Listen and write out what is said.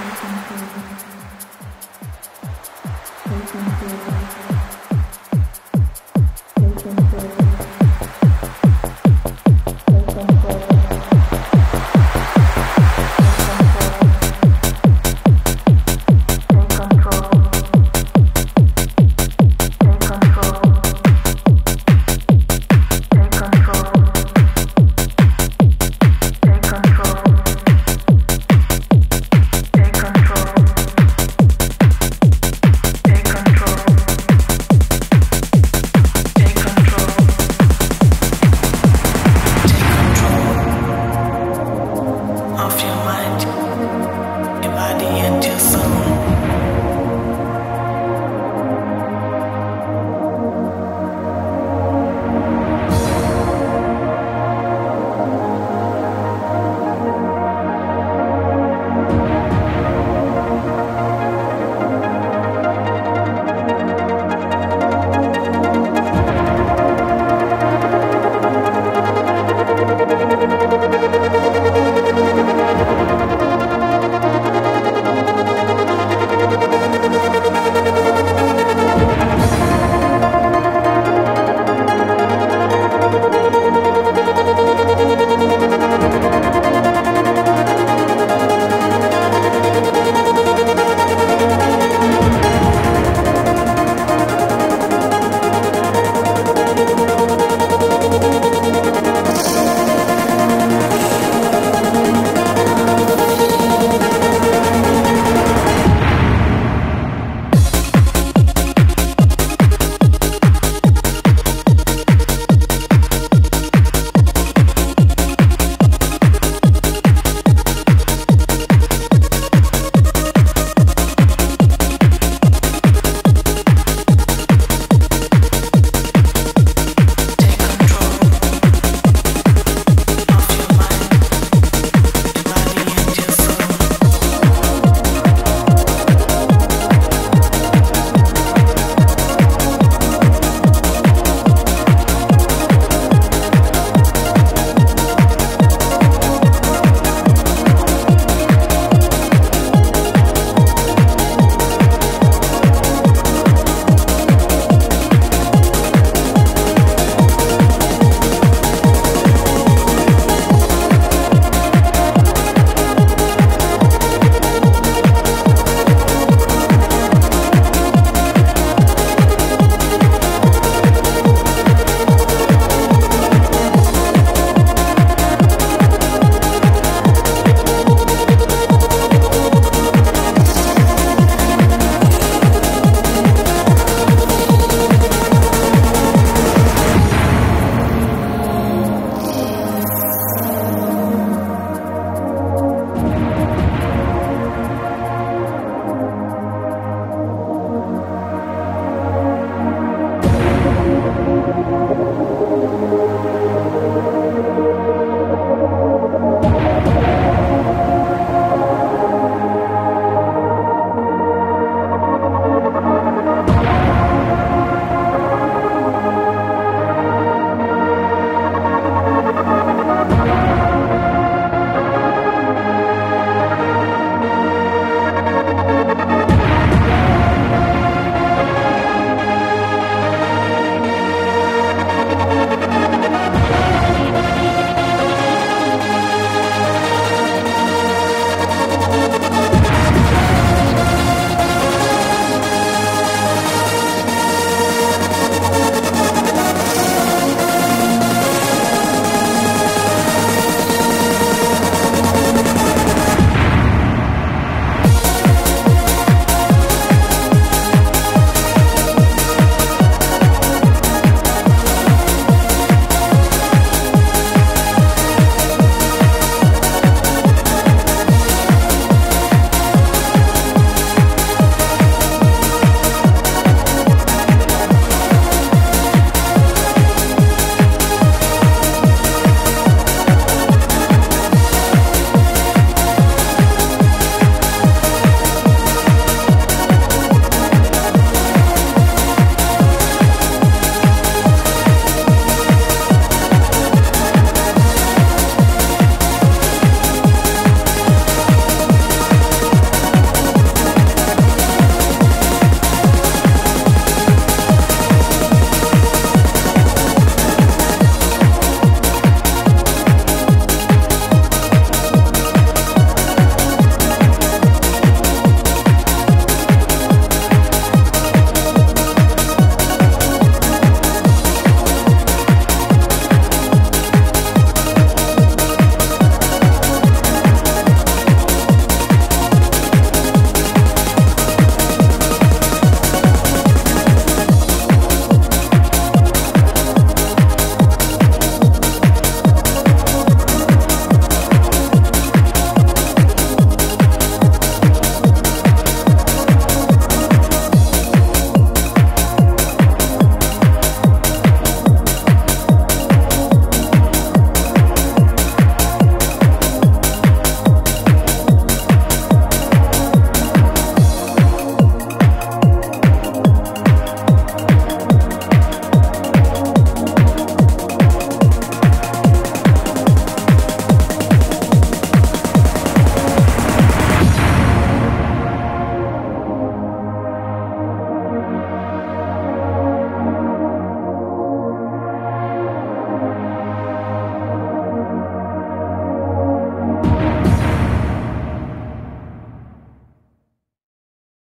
我唱歌。